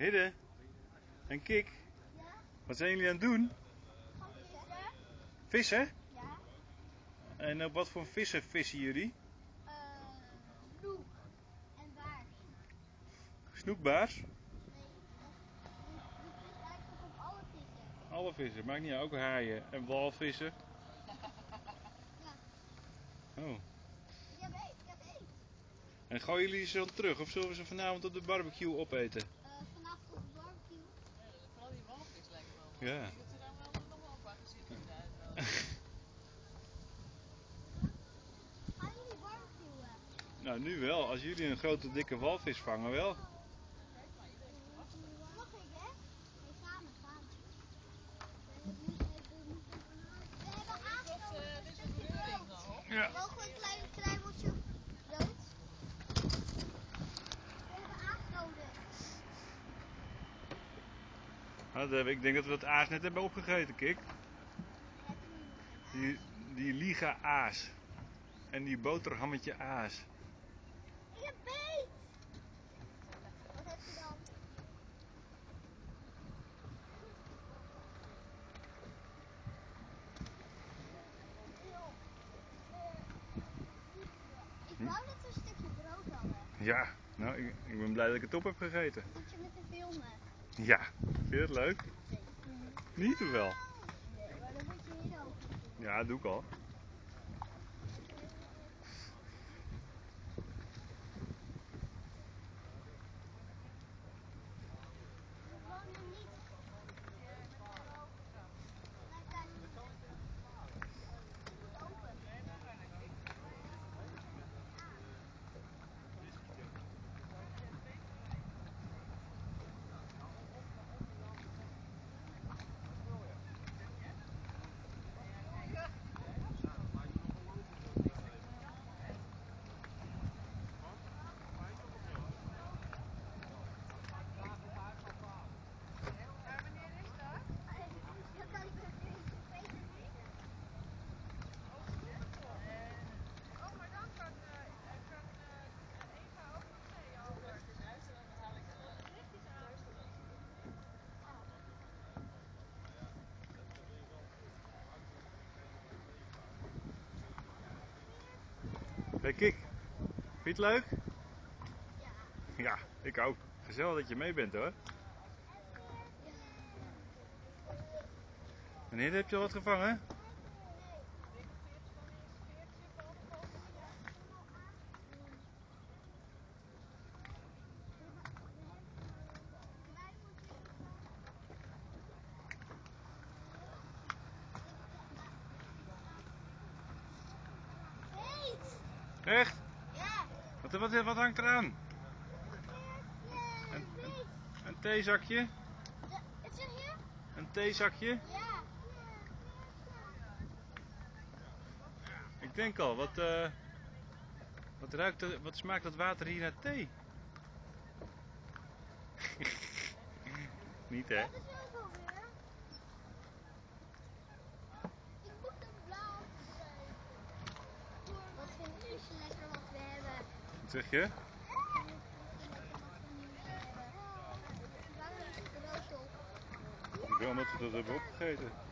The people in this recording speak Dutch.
Hidde en Kik, wat zijn jullie aan het doen? Vissen? Ja. En op wat voor vissen vissen jullie? Eh, snoek. En baars. Snoekbaars? Nee, op alle vissen. Alle vissen, maakt niet uit. Ook haaien en walvissen. Ja. Oh. En gooien jullie ze dan terug of zullen we ze vanavond op de barbecue opeten? Eh, vanavond op de barbecue. Vooral die walvis lijkt me wel. Ja. Ik denk dat er daar wel nog wel een paar gezinnen uit. Gaan jullie barbecuen? Nou, nu wel. Als jullie een grote dikke walvis vangen, wel. Mag ik, hè? Nee, samen, samen. We hebben aangesloten Dit een is stukje een reuring brood. dan. Ja. Mogen we een klein kruimeltje brood? We hebben aangesloten. Nou, ik denk dat we dat aas net hebben opgegeten, Kik. Die, die liga aas. En die boterhammetje aas. Ik heb beet! Wat heb je dan? Ik wou dat we een stukje brood hadden. Ja, nou, ik, ik ben blij dat ik het op heb gegeten. Moet je met de filmen? Ja, vind je het leuk? Niet of wel? Ja, dat doe ik al. Gewoon nu niet. Nee, kijk. Open. Dan kan ik het niet weten. Oh, maar dan kan, eh, kan eh, Eva ook nog mee over. Luisteren, dan haal ik het lichtjes aan. Hey Kik, vind je het leuk? Ja, ik ook. Gezellig dat je mee bent hoor. En hier heb je al wat gevangen? Echt? Ja! Wat, wat, wat hangt eraan? Ja, En- beet. Een theezakje? Een theezakje? Ja. Ik denk al, wat, eh, wat, ruikt er, wat smaakt dat water hier naar thee? Niet hè? Dat is ook alweer. Ik moet een blauw Wat vinden jullie zo lekker wat we hebben? Wat zeg je? Ik wil omdat we dat hebben opgegeten.